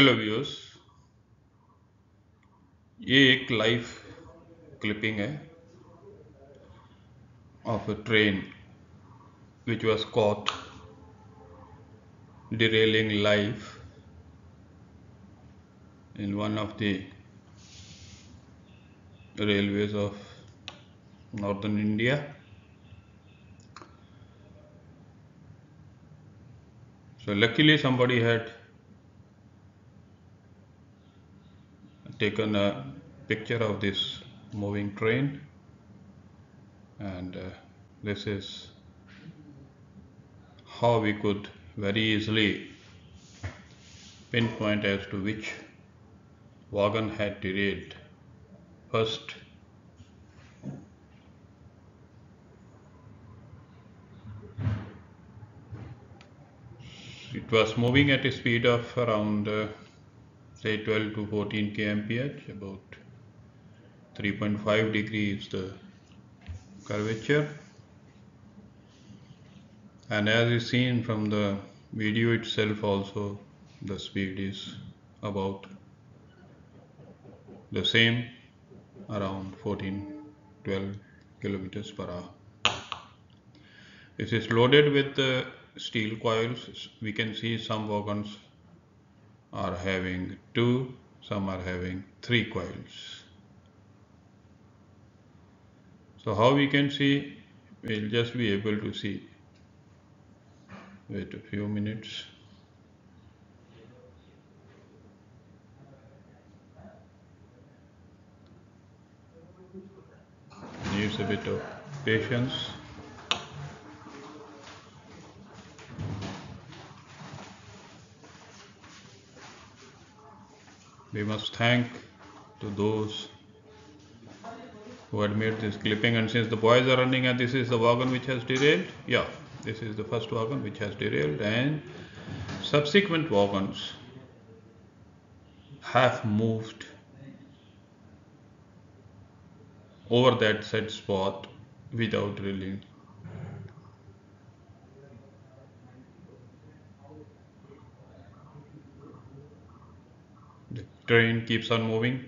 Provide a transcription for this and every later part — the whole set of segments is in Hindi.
हेलो व्यूअर्स ये एक लाइव क्लिपिंग है of a train which was caught derailing life in one of the railways of northern India so luckily somebody had taken a picture of this moving train and uh, this is how we could very easily pinpoint as to which wagon had derailed first. It was moving at a speed of around uh, say 12 to 14 kmph about 3.5 degrees the curvature. And as is seen from the video itself also the speed is about the same around 14 12 kilometers per hour. This is loaded with the steel coils. We can see some wagons are having two some are having three coils. So how we can see? We'll just be able to see. Wait a few minutes. Needs a bit of patience we must thank to those who had made this clipping and since the boys are running and this is the wagon which has derailed yeah this is the first wagon which has derailed and subsequent wagons have moved over that said spot without drilling the train keeps on moving.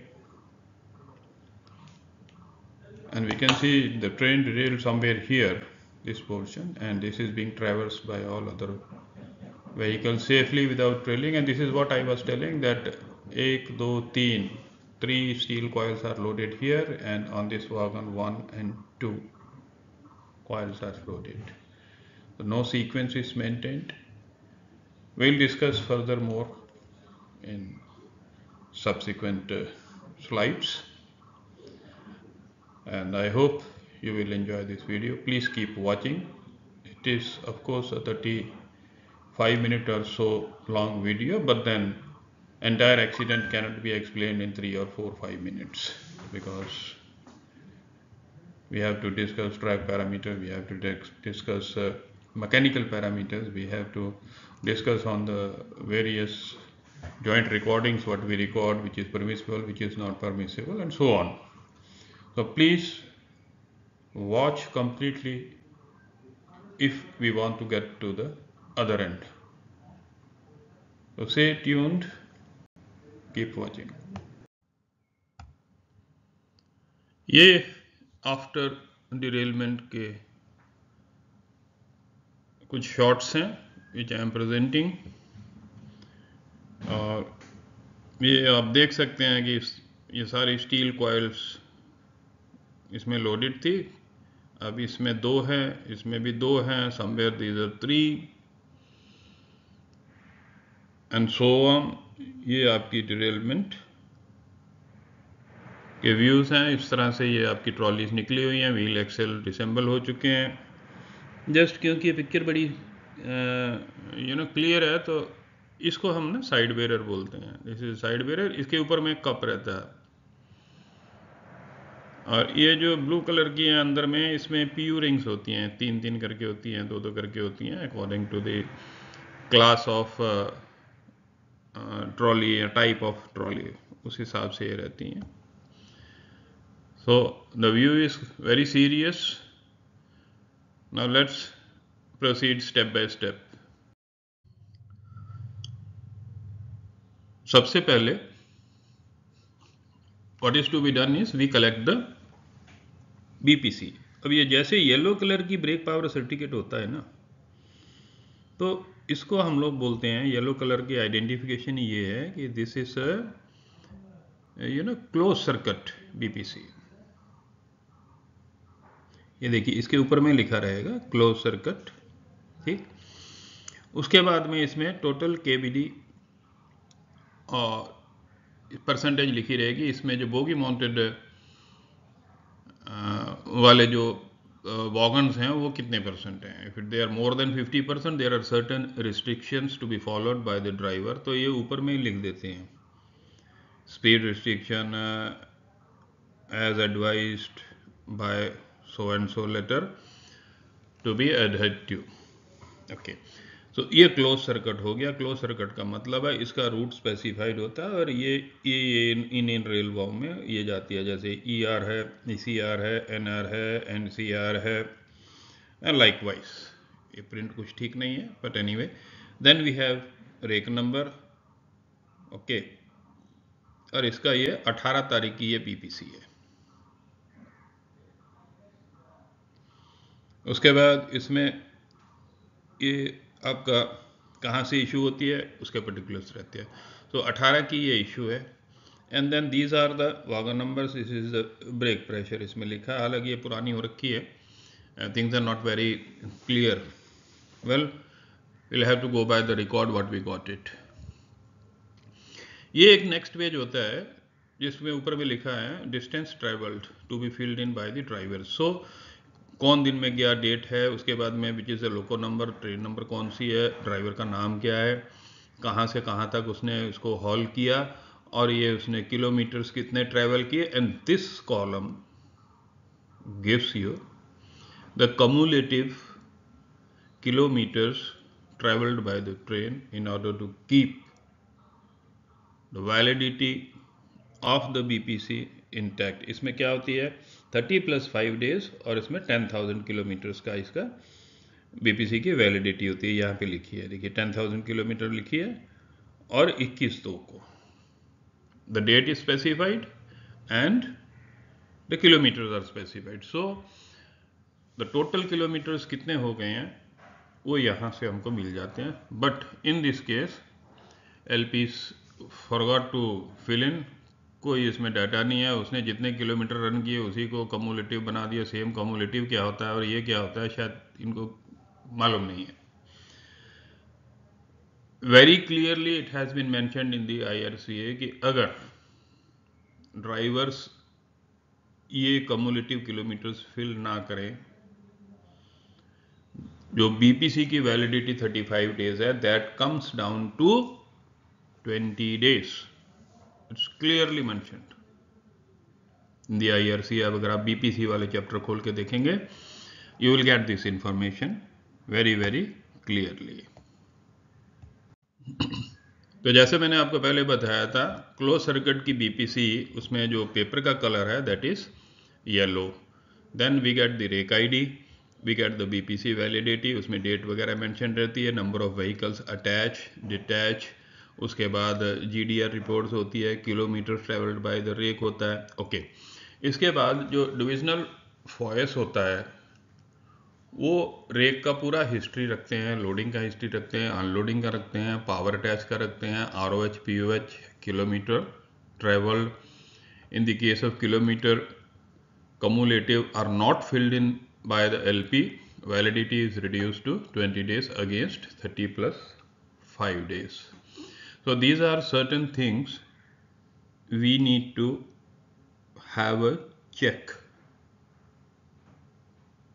And we can see the train derailed somewhere here this portion and this is being traversed by all other vehicles safely without trailing and this is what I was telling that ek do teen three steel coils are loaded here and on this wagon one and two coils are loaded. So no sequence is maintained. We'll discuss furthermore in subsequent uh, slides. And I hope you will enjoy this video. Please keep watching. It is of course a 35 minute or so long video but then entire accident cannot be explained in 3 or 4 5 minutes because we have to discuss track parameter we have to discuss uh, mechanical parameters we have to discuss on the various joint recordings what we record which is permissible which is not permissible and so on so please watch completely if we want to get to the other end. So stay tuned, keep watching. ये आफ्टर डिरेलमेंट के कुछ शॉट्स हैं विच आई एम प्रेजेंटिंग और ये आप देख सकते हैं कि ये सारी स्टील कॉइल्स इसमें लोडेड थी। अब इसमें दो है, इसमें भी दो हैं somewhere these are three and so on ये आपकी डिरेलमेंट के व्यूज़ हैं। इस तरह से ये आपकी ट्रॉलीज निकली हुई हैं। व्हील एक्सेल डिसेंबल हो चुके हैं। जस्ट क्योंकि ये पिक्चर बड़ी यू नो क्लियर है तो इसको हम ना साइड बेरर बोलते हैं। इज़ साइड बेरर इसके ऊपर में कप रहता है। और ये जो ब्लू कलर की है अंदर में, इसमें पी यू रिंग्स होती हैं। तीन तीन करके होती हैं दो दो करके होती हैं according to the class of trolley या टाइप ऑफ़ ट्रॉली उस हिसाब से ये रहती हैं। So the view is very serious now let's proceed step by step सबसे पहले, what is to be done is we collect the BPC अब ये जैसे येलो कलर की ब्रेक पावर सर्टिफिकेट होता है ना तो इसको हम लोग बोलते हैं येलो कलर की आइडेंटिफिकेशन ये है कि this is you know close circuit BPC ये देखिए, इसके ऊपर में लिखा रहेगा क्लोज सर्किट ठीक? उसके बाद में इसमें टोटल केबीडी और परसेंटेज लिखी रहेगी। इसमें जो बोगी माउंटेड वाले जो वॉगन्स हैं, वो कितने परसेंट हैं? If they are more than 50 percent there are certain restrictions to be followed by the driver तो ये ऊपर में ही लिख देते हैं। Speed restriction as advised by so and so letter to be एडहेड to okay तो ये क्लोज सर्किट हो गया। क्लोज सर्किट का मतलब है इसका रूट स्पेसिफाइड होता है और ये ये इन इन रेल वाउ में ये जाती है। जैसे ई e आर है ई सी आर है एन आर है एन सी आर है लाइक वाइज ये प्रिंट कुछ ठीक नहीं है but anyway then we have rake number okay और इसका ये 18 तारीख की ये पीपीसी है। उसके बाद इसमें ये आपका कहाँ से इशू होती है, उसके पर्टिकुलर्स रहते हैं। तो 18 की ये इशू है। And then these are the wagon numbers this is the brake pressure इसमें लिखा। है हालाँकि ये पुरानी हो रखी है। Things are not very clear well will have to go by the record what we got it ये एक नेक्स्ट पेज होता है, जिसमें ऊपर भी लिखा है distance travelled to be filled in by the driver so कौन दिन में गया डेट है, उसके बाद में which is a loco number train number कौन सी है ड्राइवर का नाम क्या है, कहाँ से कहाँ तक उसने उसको हॉल किया, और ये उसने किलोमीटर्स कितने ट्रैवल किए and this column gives you the cumulative kilometres travelled by the train in order to keep the validity of the BPC intact इसमें क्या होती है? थर्टी प्लस फाइव डेज़ और इसमें टेन थाउज़ेंड किलोमीटर्स का इसका बीपीसी की वैलिडिटी होती है। यहाँ पे लिखी है। देखिए टेन थाउज़ेंड किलोमीटर लिखी है और इक्कीस दो को। The date is specified and the kilometres are specified so the total kilometres कितने हो गए हैं? वो यहाँ से हमको मिल जाते हैं। But in this case L P forgot to fill in कोई इसमें डाटा नहीं है, उसने जितने किलोमीटर रन किए, उसी को कमोलेटिव बना दिया सेम कमोलेटिव क्या होता है और ये क्या होता है, शायद इनको मालूम नहीं है। Very clearly it has been mentioned in the IRCA कि अगर ड्राइवर्स ये कम्युलेटिव किलोमीटर्स फिल ना करें, जो बीपीसी की वैलिडिटी 35 डेज़ है that comes down to 20 days it's clearly in the IRC अब अगर आप बीपीसी वाले चैप्टर खोल के देखेंगे you will get this information very very clearly तो जैसे मैंने आपको पहले बताया था क्लोज सर्किट की बीपीसी उसमें जो पेपर का कलर है that is yellow then we get the rake ID we get the BPC validity उसमें डेट वगैरह मेंशन रहती है number of vehicles attach detach उसके बाद जी डी आर रिपोर्ट्स होती है kilometre travelled by the rake होता है ओके इसके बाद जो डिविजनल फॉयस होता है, वो रेक का पूरा हिस्ट्री रखते हैं लोडिंग का हिस्ट्री रखते हैं अनलोडिंग का रखते हैं पावर अटैच का रखते हैं R O H P O H kilometre travelled in the case of kilometre cumulative are not filled in by the L P validity is reduce to twenty days against thirty plus five days So these are certain things we need to have a check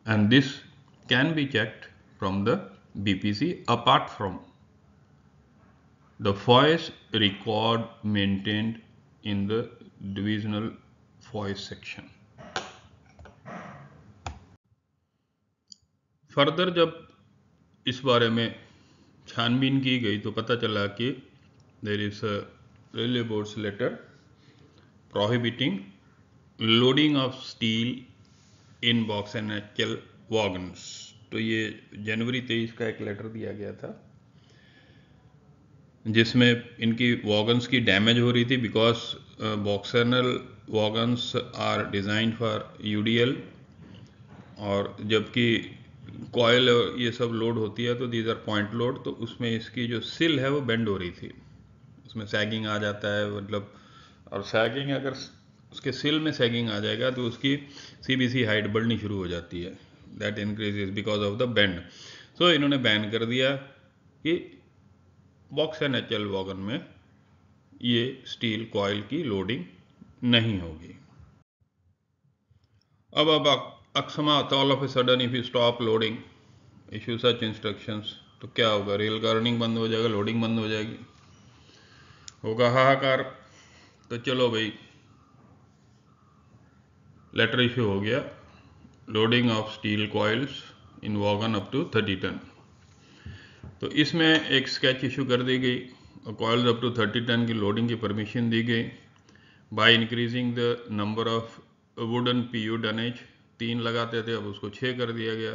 and this can be checked from the BPC apart from the FOIS record maintained in the divisional FOIS section. Further जब इस बारे में छानबीन की गई तो पता चला कि there is a railway board's letter prohibiting loading of steel in box and actual wagons. तो ये जनवरी तेईस का एक लेटर दिया गया था, जिसमें इनकी वॉगन्स की डैमेज हो रही थी because BOXNL wagons are design for UDL और जबकि कॉयल ये सब लोड होती है तो दीज आर पॉइंट लोड तो उसमें इसकी जो सिल है वो बेंड हो रही थी। उसमें सैगिंग आ जाता है मतलब और सैगिंग अगर उसके सिल में सैगिंग आ जाएगा तो उसकी सी बी सी हाइट बढ़नी शुरू हो जाती है। That increase because of the band so इन्होंने बैन कर दिया कि बॉक्स एंड एच वॉगन में, ये स्टील कॉयल की लोडिंग नहीं होगी। अब अब अक्षमा all of a sudden if you stop loading issue such instructions तो क्या होगा? रेल का रनिंग बंद हो जाएगा लोडिंग बंद हो जाएगी। होगा हाहाकार। तो चलो भाई लेटर इशू हो गया। Loading of steel coils in wagon up to thirty ton तो इसमें एक स्केच इशू कर दी गई और coils up to thirty ton की लोडिंग की परमिशन दी गई। By increasing the number of wooden P U dunnage तीन लगाते थे, अब उसको छः कर दिया गया।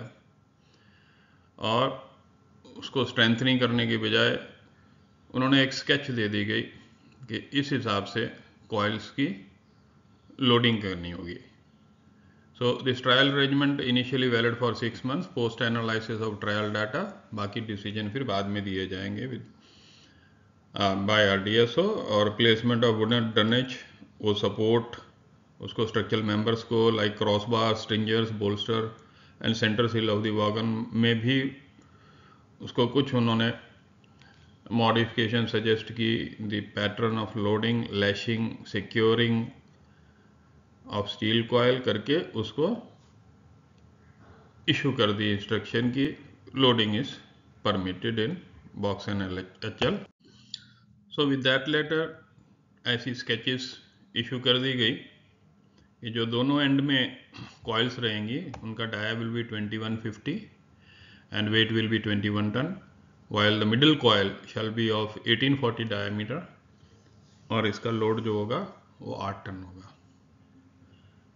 और उसको स्ट्रेंथनिंग करने के बजाय उन्होंने एक स्केच दे दी गई। कि इस हिसाब से कॉइल्स की लोडिंग करनी होगी। So this trial arrangement initially valid for six months post analysis of trial data बाकी डिसीज़न फिर बाद में दिए जाएँगे with by R D S O और प्लेसमेंट ऑफ़ वुडन डनेज वो सपोर्ट उसको स्ट्रक्चरल मेंबर्स को like cross bar stringers bolster and centre sill of the wagon में भी उसको कुछ उन्होंने modification suggest ki the pattern of loading, lashing, securing of steel coil उसको इशू कर दी इंस्ट्रक्शन की loading is permitted in box and H L so with that letter ऐसी स्केचेस इशू कर दी गई। ये जो दोनों एंड में कॉइल्स रहेंगी, उनका dia will be 2150 and weight will be 21 ton while the middle coil shall be of 1840 diameter, और इसका लोड जो होगा, वो आठ टन होगा।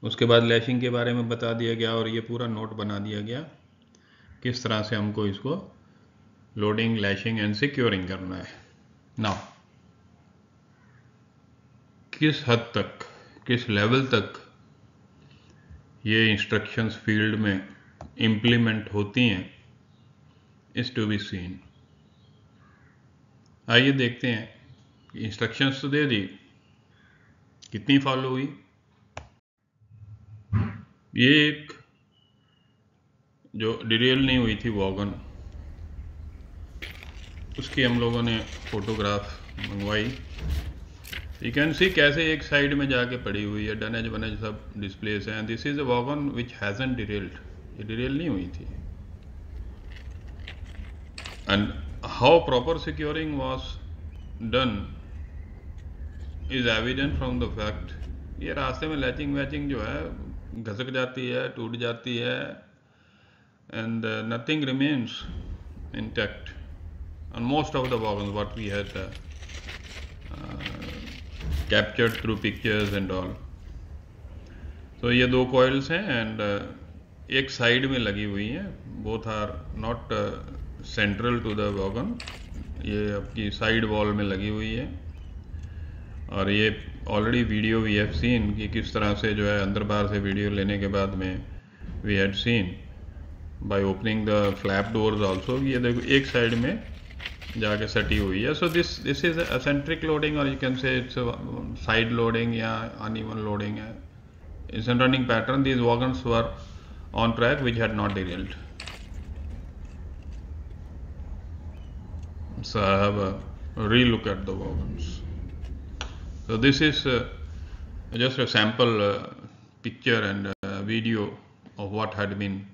उसके बाद लैशिंग के बारे में बता दिया गया और ये पूरा नोट बना दिया गया, किस तरह से हमको इसको लोडिंग लैशिंग एंड सिक्योरिंग करना है। ना किस हद तक, किस लेवल तक ये इंस्ट्रक्शंस फ़ील्ड में इम्प्लीमेंट होती हैं इज़ टू बी सीन आइए देखते हैं। इंस्ट्रक्शंस तो दे दी। कितनी फॉलो हुई? ये एक जो डिटेल नहीं हुई थी वॉगन उसकी हम लोगों ने फोटोग्राफ मंगवाई। यू कैन सी कैसे एक साइड में जाके पड़ी हुई है। डनेज वनेज सब डिस्प्लेस हैं। This is a wagon which has an detailed ये डिटेल नहीं हुई थी। And how proper securing was done is evident from the fact ये रास्ते में लैचिंग वैचिंग जो है घसक जाती है टूट जाती है and uh, nothing remains intact on most of the wagons what we had uh, uh, captured through pictures and all so ये दो coils हैं and uh, एक साइड में लगी हुई हैं both are not uh, central to the wagon ये आपकी साइड वॉल में लगी हुई है। और ये already video we have seen कि किस तरह से जो है अंदर बाहर से वीडियो लेने के बाद में we had seen by opening the flap doors also ये देखो, एक साइड में जाके सटी हुई है। So this this is eccentric loading और you can say it's side loading या अनइवन लोडिंग है। It's running pattern these wagons were on track which had not derailed so I have a relook at the wagons. So this is uh, just a sample uh, picture and uh, video of what had been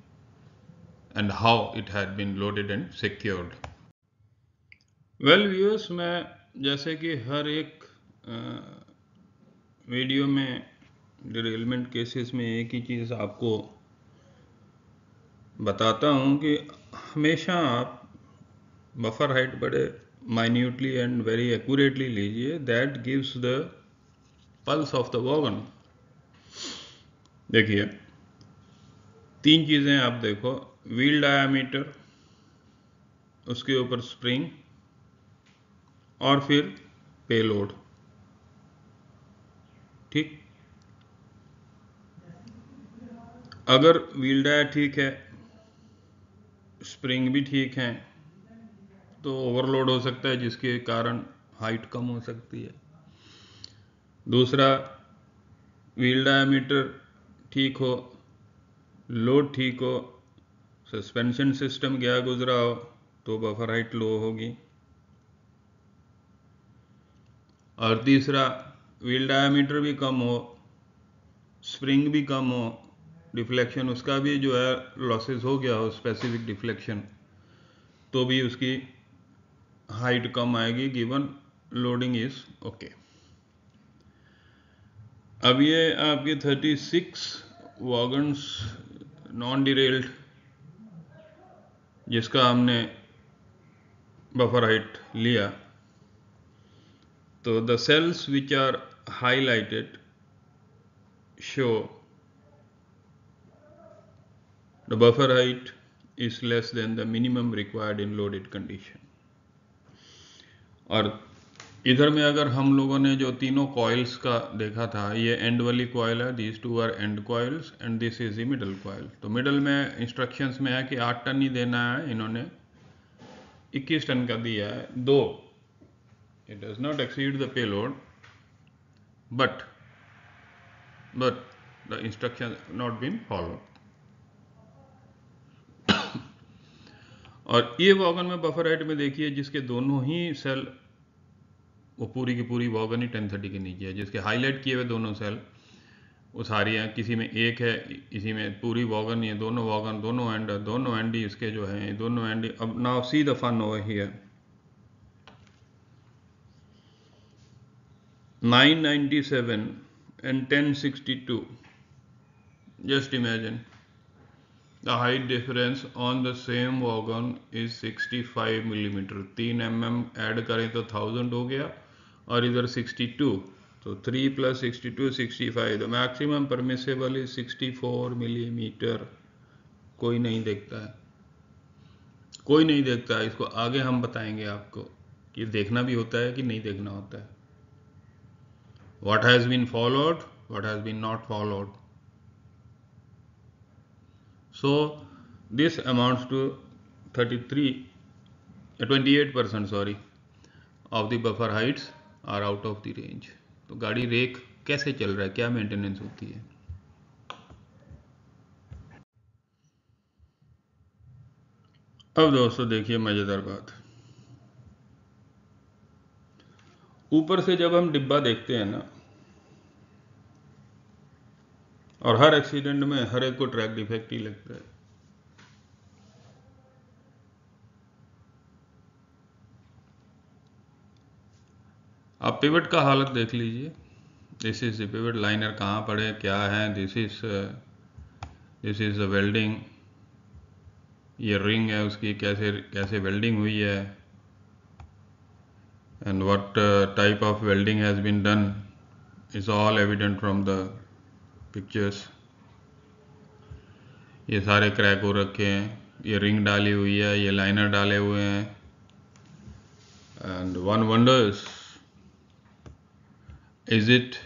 and how it had been loaded and secured. Well viewers मैं जैसे कि हर एक वीडियो में डिरेलमेंट केसेस में एक ही चीज़ आपको बताता हूँ कि हमेशा आप बफर हाइट बड़े माइन्यूटली एंड वेरी एक्यूरेटली लीजिए that gives the pulse of the wagon देखिए, तीन चीज़ें आप देखो व्हील डायामीटर उसके ऊपर स्प्रिंग और फिर पेलोड ठीक? अगर व्हील डायर ठीक है स्प्रिंग भी ठीक है तो ओवरलोड हो सकता है, जिसके कारण हाइट कम हो सकती है। दूसरा व्हील डायमीटर ठीक हो लोड ठीक हो सस्पेंशन सिस्टम गया गुजरा हो तो बफर हाइट लो होगी। और तीसरा व्हील डायमीटर भी कम हो स्प्रिंग भी कम हो डिफ्लेक्शन उसका भी जो है लॉसेस हो गया हो स्पेसिफिक डिफ्लेक्शन तो भी उसकी हाइट कम आएगी गिवन लोडिंग इज़ ओके अब ये आपकी 36 सिक्स वॉगन्स नॉन डिरेल्ड जिसका हमने बफर हाइट लिया। तो the cells which are highlighted show the buffer height is less than the minimum required in loaded condition और इधर में अगर हम लोगों ने जो तीनों कॉइल्स का देखा था, ये एंड वाली कॉइल है these two are end coils and this is the middle coil तो मिडल में इंस्ट्रक्शंस में है कि आठ टन ही देना है इन्होंने। 21 टन का दिया है। दो। It does not exceed the payload but but the instruction not been followed. और ये वॉगन में बफर हाइट में देखिए, जिसके दोनों ही सेल वो पूरी की पूरी वॉगन ही टेन थर्टी के नीचे है, जिसके हाईलाइट किए हुए दोनों सेल वो सारी हैं, किसी में एक है, इसी में पूरी वॉगन ये दोनों वॉगन, दोनों एंड दोनों एंड ही इसके जो हैं दोनों एंड अब now see the fun over here 997 and 1062 just imagine. The height difference on the same wagon is 65 mm. 3 mm add करें तो थाउज़ेंड हो गया और इधर 62 तो 3 प्लस 62 65 तो maximum permissible is 64 millimetre mm. कोई नहीं देखता है। कोई नहीं देखता है। इसको आगे हम बताएँगे आपको कि देखना भी होता है कि नहीं देखना होता है। What has been followed what has been not followed so this amounts to 33 28 percent sorry of the buffer heights are out of the range तो गाड़ी रेक कैसे चल रहा है क्या मेंटेनेंस होती है अब दोस्तों देखिए मज़ेदार बात ऊपर से जब हम डिब्बा देखते हैं ना और हर एक्सीडेंट में हर एक को ट्रैक डिफेक्ट ही लगता है। आप पिवट का हालत देख लीजिए। दिस इज़ पिवट लाइनर कहाँ पड़े, क्या है? This is this is welding ये रिंग है, उसकी कैसे कैसे वेल्डिंग हुई है? And what type of welding welding has been done is all evident from pictures ये सारे क्रैक हो रखे हैं। ये रिंग डाली हुई है, ये लाइनर डाले हुए हैं। And one wonders is it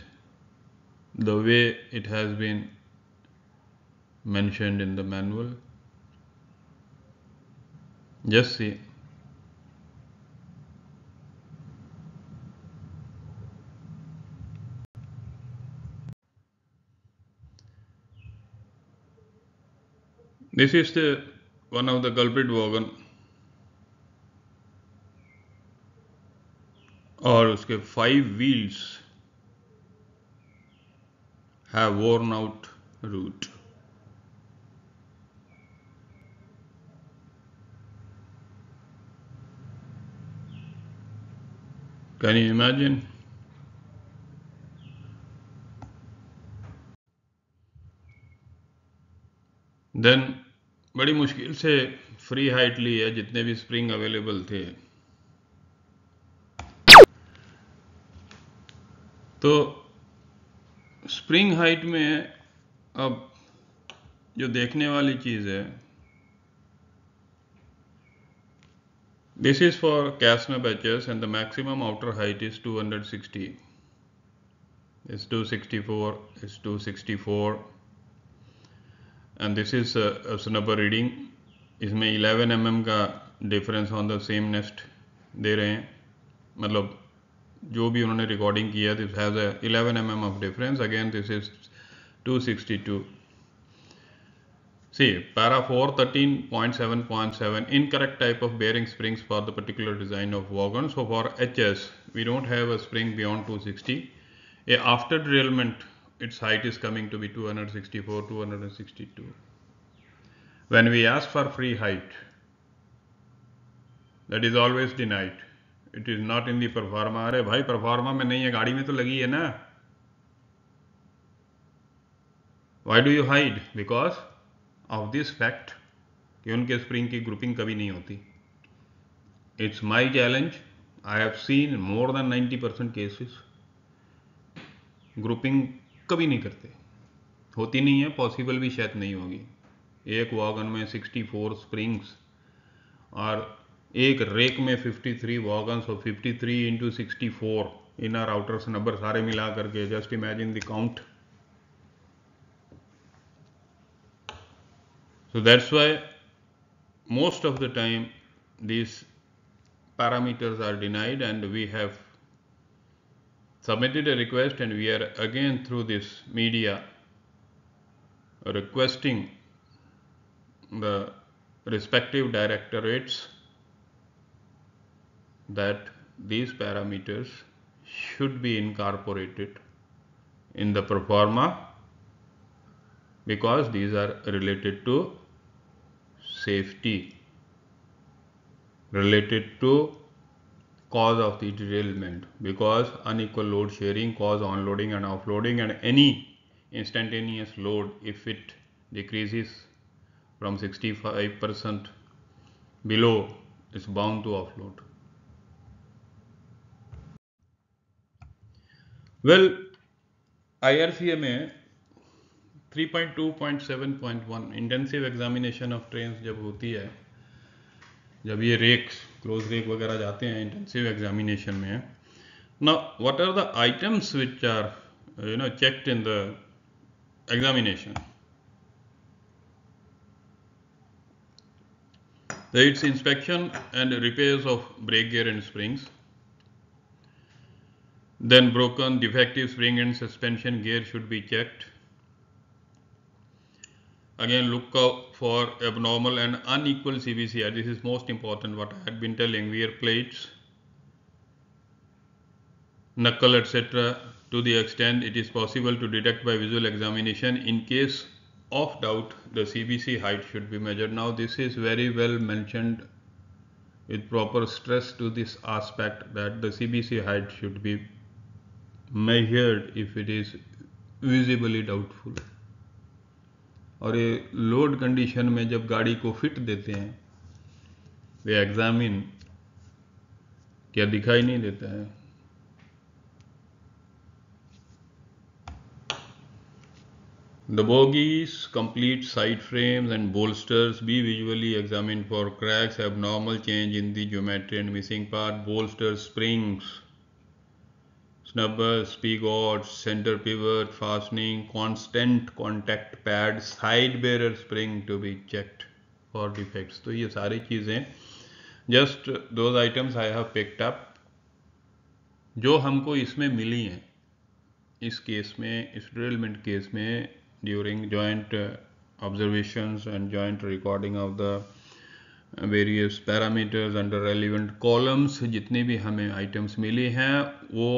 the way it has been mentioned in the manual just see This is the one of the culprit wagon और उसके five wheels have worn out route. Can you imagine? Then बड़ी मुश्किल से फ्री हाइट ली है, जितने भी स्प्रिंग अवेलेबल थे। तो स्प्रिंग हाइट में अब जो देखने वाली चीज़ है दिस इज़ फॉर कैश में batches and the maximum outer height is 260 hundred sixty is two sixty four is two sixty four and this is a, a snubber reading इसमें 11 mm का difference on the same nest दे रहे हैं मतलब जो भी उन्होंने रिकॉर्डिंग किया this has a 11 mm of difference again this is 262 See, para 413.7.7 incorrect type of bearing springs for the particular design of wagon. So for HS, we don't have a spring beyond 260. After derailment, its height is coming to be 264, 262. When we ask for free height, that is always denied. It is not in the performa. अरे भाई performa में नहीं है गाड़ी में तो लगी है ना Why do you hide? Because of this fact कि उनके स्प्रिंग की ग्रुपिंग कभी नहीं होती it's my challenge I have seen more than 90 percent cases grouping कभी नहीं करते। होती नहीं है पॉसिबल भी शायद नहीं होगी। एक वॉगन में 64 स्प्रिंग्स और एक रेक में 53 वॉगन्स और 53 three into sixty four inner outers number सारे मिला करके just imagine the count So that's why most of the time these parameters are denied and we have submitted a request and we are again through this media requesting the respective directorates that these parameters should be incorporated in the proforma because these are related to safety related to cause of the derailment because unequal load sharing cause onloading and offloading and any instantaneous load if it decreases from 65% below is bound to offload. Well, IRCA में 3.2.7.1 इंटेंसिव एग्जामिनेशन ऑफ ट्रेन जब होती है जब ये रेक्स क्लोज रेक वगैरह जाते हैं इंटेंसिव एग्जामिनेशन में। ना what are the items which are you know checked in the examination it's inspection and repairs of brake gear and springs then broken defective spring and suspension gear should be checked again look out for abnormal and unequal CBCR. This is most important what I had been telling wear plates, knuckle etc. to the extent it is possible to detect by visual examination in case of doubt the CBC height should be measured. Now this is very well mentioned with proper stress to this aspect that the CBC height should be measured if it is visibly doubtful. और ये लोड कंडीशन में जब गाड़ी को फिट देते हैं, वे एग्जामिन क्या दिखाई नहीं देता है। The bogies complete side frames and bolsters be visually examine for cracks abnormal change in the geometry and missing part bolsters springs snubber, spigots, center pivot, fastening, constant contact pad, side bearer spring to be checked for defects. तो ये सारी चीज़ें just those items I have picked up जो हमको इसमें मिली हैं इस केस में इस ड्रिलमेंट केस में during joint observations and joint recording of the various parameters under relevant columns जितने भी हमें items मिली हैं वो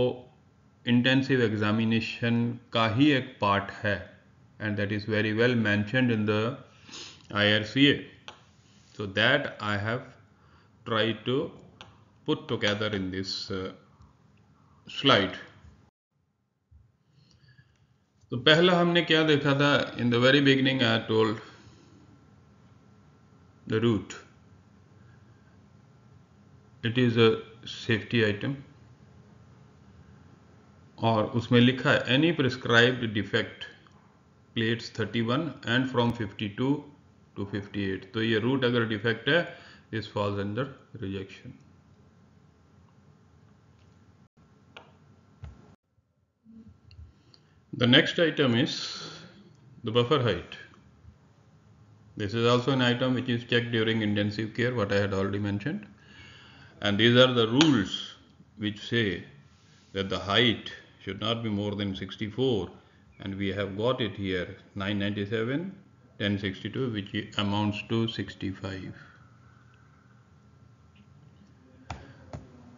इंटेंसिव एग्जामिनेशन का ही एक पार्ट है and that is very well mentioned in the I R C A so that I have try to put together in this slide तो पहला हमने क्या देखा था? In the very beginning I told the root it is a safety item और उसमें लिखा है any prescribe defect plates 31 and from 52 to 58 तो ये रूट अगर डिफेक्ट है this falls under rejection the next item is the buffer height this is also an item which is check during intensive care what I had already मैं and these are the rules which say that the height should not be more than 64 and we have got it here 997 1062 which amounts to 65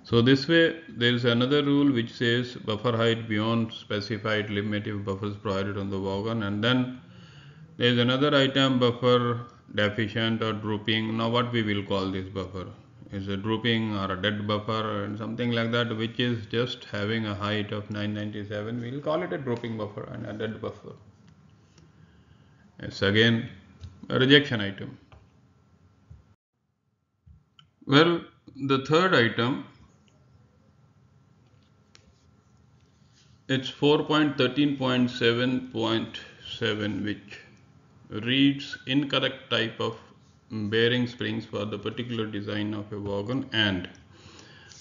so this way there is another rule which says buffer height beyond specified limit if buffers provided on the wagon and then there is another item buffer deficient or drooping. Now what we will call this buffer is a drooping or a dead buffer and something like that which is just having a height of 997 we'll call it a drooping buffer and a dead buffer. It's again a rejection item. Well the third item it's 4.13.7.7 which reads incorrect type of bearing springs for the particular design of a wagon and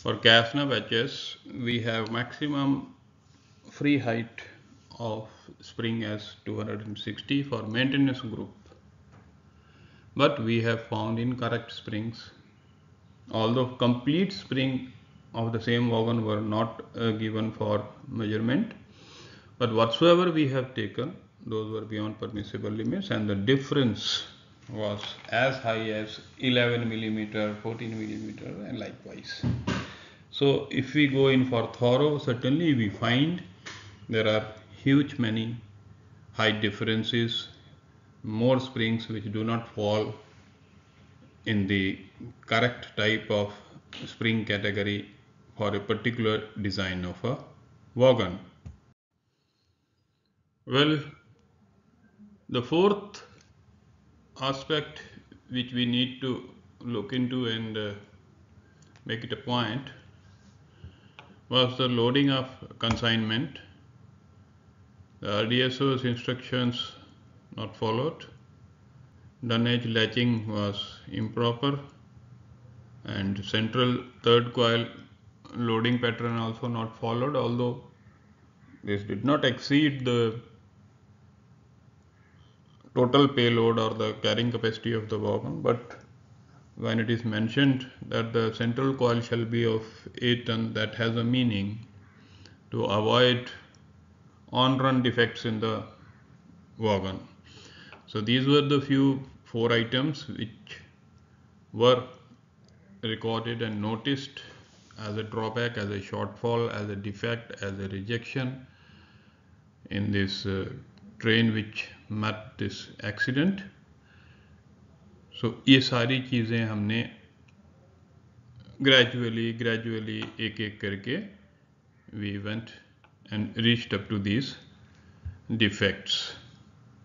for Cazenove HS we have maximum free height of spring as 260 for maintenance group. But we have found incorrect springs. Although complete spring of the same wagon were not uh, given for measurement but whatsoever we have taken those were beyond permissible limits and the difference was as high as 11 millimeter 14 millimeter and likewise. So if we go in for thorough certainly we find there are huge many height differences more springs which do not fall in the correct type of spring category for a particular design of a wagon. Well the fourth aspect which we need to look into and uh, make it a point was the loading of consignment. The RDSO's instructions not followed. Dunnage latching was improper and central third coil loading pattern also not followed although this did not exceed the total payload or the carrying capacity of the wagon but when it is mentioned that the central coil shall be of 8 ton that has a meaning. To avoid on run defects in the wagon. So these were the few four items which were recorded and noticed as a drawback as a shortfall as a defect as a rejection in this uh, train which met this accident so ये सारी चीज़ें हमने ग्रेजुअली ग्रेजुअली एक एक करके we event and reach up to this defects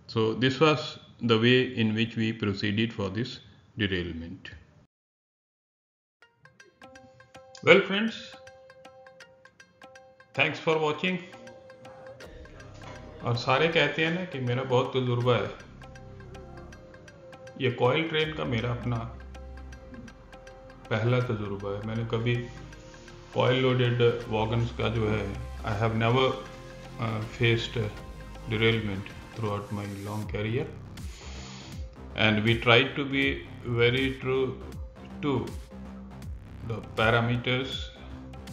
so this was the way in which we proceeded for this derailment well friends thanks for watching और सारे कहते हैं ना कि मेरा बहुत तजुर्बा है। ये कॉयल ट्रेन का मेरा अपना पहला तजुर्बा है। मैंने कभी कॉयल लोडेड वॉगन्स का जो है I have never faced derailment throughout my long career and we try to be very true to the parameters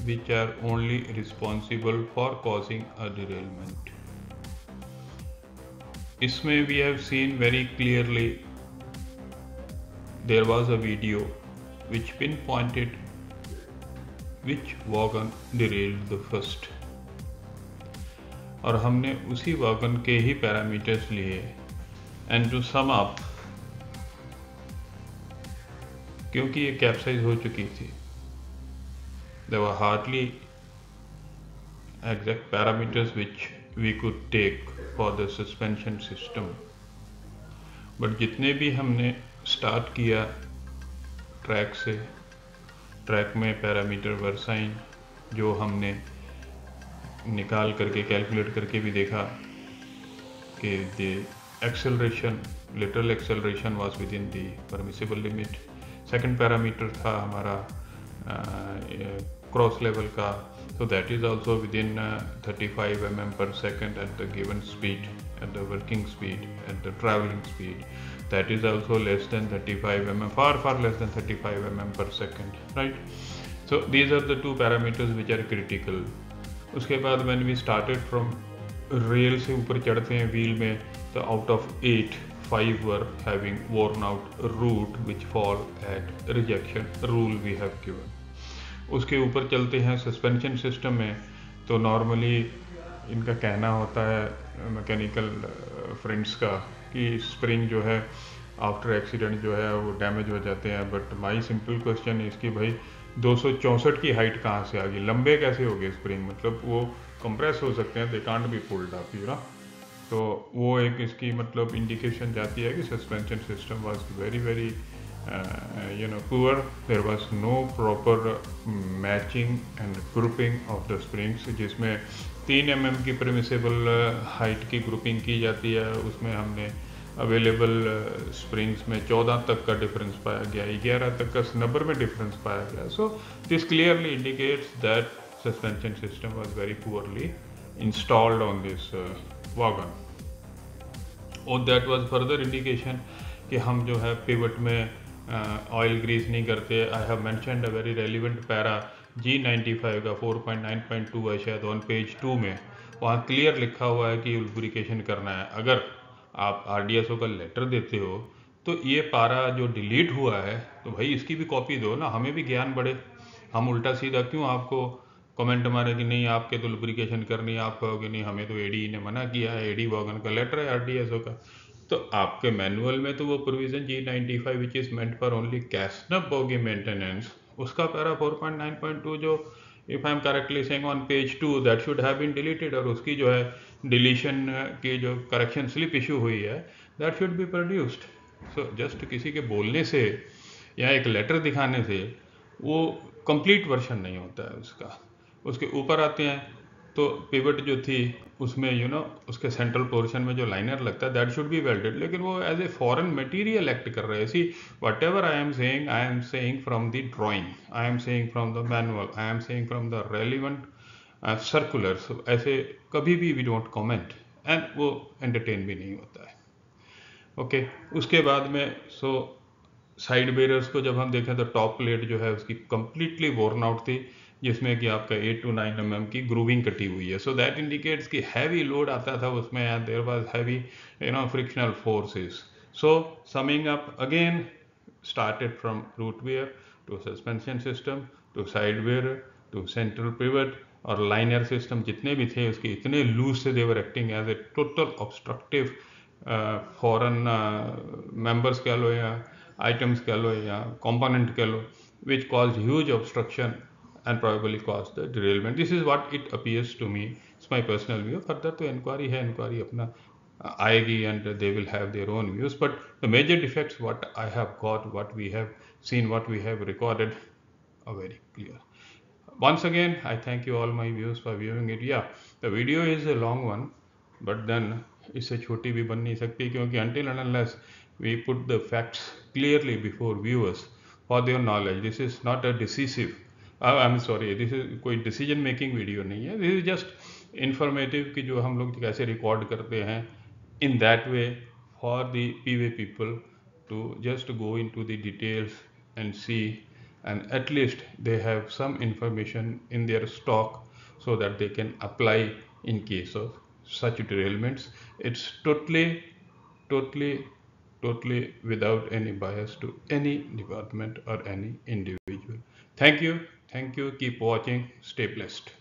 which are only responsible for causing a derailment इसमें we have seen very clearly there was a video which pinpointed which wagon the first और हमने उसी वॉगन के ही पैरामीटर्स लिए एंड टू सम अप क्योंकि ये कैप्साइज हो चुकी थी they were hardly exact parameters which we could take for the suspension system but जितने भी हमने स्टार्ट किया ट्रैक से ट्रैक में पैरामीटर वर्साइन जो हमने निकाल करके कैलकुलेट करके भी देखा कि acceleration lateral acceleration was within the permissible limit second parameter था हमारा क्रॉस लेवल का so that is also within uh, 35 mm per second at the given speed at the working speed at the traveling speed that is also less than 35 mm far far less than 35 mm per second right so these are the two parameters which are critical उसके बाद when we started from rail से ऊपर चढ़ते हैं व्हील में तो out of eight five were having worn out route which fall at rejection rule we have given उसके ऊपर चलते हैं सस्पेंशन सिस्टम में तो नॉर्मली इनका कहना होता है मैकेनिकल फ्रेंड्स का, कि स्प्रिंग जो है आफ्टर एक्सीडेंट जो है, वो डैमेज हो जाते हैं। बट माई सिंपल क्वेश्चन इसकी भाई, दो सौ चौंसठ की हाइट कहाँ से आ गई? लंबे कैसे हो गए स्प्रिंग मतलब वो कंप्रेस हो सकते हैं they can't be pulled up you ना तो वो एक इसकी मतलब इंडिकेशन जाती है कि suspension system was very very you know poor there was no proper matching and grouping of the springs जिसमें तीन एम mm की परमिसेबल हाइट की ग्रुपिंग की जाती है उसमें हमने अवेलेबल स्प्रिंग्स में 14 तक का डिफरेंस पाया गया 11 तक का नंबर में डिफरेंस पाया गया so this clearly indicates that suspension system was very poorly installed on this uh, wagon. और दैट वाज फर्दर इंडिकेशन कि हम जो है पिवट में ऑयल uh, ग्रीस नहीं करते. I have mentioned a very relevant para G ninety five का four point nine point two है शायद ऑन पेज टू में. वहाँ क्लियर लिखा हुआ है कि लुब्रिकेशन करना है. अगर आप आर डी एस ओ का लेटर देते हो तो ये पारा जो डिलीट हुआ है तो भाई इसकी भी कॉपी दो ना. हमें भी ज्ञान बढ़े. हम उल्टा सीधा क्यों आपको कमेंट मारे कि नहीं आपके तो लुब्रिकेशन करनी आप कहोगे नहीं हमें तो एडी ने मना किया है. एडी वॉगन का लेटर है आरडीएसओ का. तो आपके मैनुअल में तो वो provision G ninety five which is meant for only Casnub bogie maintenance उसका para four point nine point two जो if I am correctly saying on page two that should have been deleted और उसकी जो है डिलीशन की जो करेक्शन स्लिप इशू हुई है that should be produced so just किसी के बोलने से या एक लेटर दिखाने से, वो कंप्लीट वर्शन नहीं होता है उसका। उसके ऊपर आते हैं तो पिवट जो थी उसमें यू you नो know, उसके सेंट्रल पोर्शन में जो लाइनर लगता है दैट शुड बी वेल्डेड लेकिन वो as a foreign material act कर रहे हैं। See whatever I am saying I am saying from the drawing I am saying from the manual I am saying from the relevant circulars ऐसे कभी भी वी डोंट कॉमेंट एंड वो एंटरटेन भी नहीं होता है। ओके okay, उसके बाद में सो साइड बेरर्स को जब हम देखें तो टॉप प्लेट जो है उसकी कंप्लीटली वोर्न आउट थी। जिसमें कि आपका eight two nine M M की ग्रूविंग कटी हुई है। सो दैट इंडिकेट्स कि हैवी लोड आता था उसमें and there was heavy you know frictional forces so summing up again started from root wear to suspension system, to side wear, to और लाइनर सिस्टम जितने भी थे उसके इतने लूज से they were acting as a total obstructive foreign members कह लो या आइटम्स कह लो या कंपोनेंट कह लो which cause huge obstruction and probably cause the derailment. This is what it appears to me. It's my personal view. Further to inquiry है inquiry अपना आएगी and they will have their own views. But the major defects what I have got, what we have seen, what we have recorded are very clear. Once again, I thank you all my viewers for viewing it. Yeah, the video is a long one, but then इससे छोटी भी बन नहीं सकती क्योंकि until and unless we put the facts clearly before viewers for their knowledge, this is not a decisive I am sorry this is कोई डिसीज़न मेकिंग वीडियो नहीं है। दिस इज़ जस्ट इंफॉर्मेटिव कि जो हम लोग कैसे रिकॉर्ड करते हैं in that way for the p way people to just go into the details and see and at least they have some information in their stock so that they can apply in case of such detailments it's totally totally totally without any bias to any department or any individual. Thank you. Thank you. Keep watching. Stay blessed.